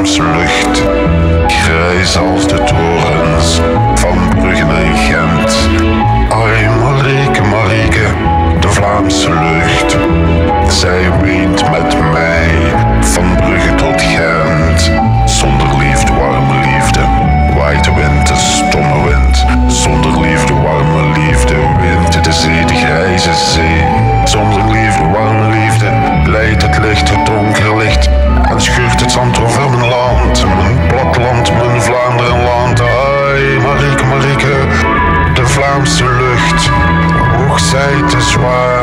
ons lucht, kreis als der toekomst. light is.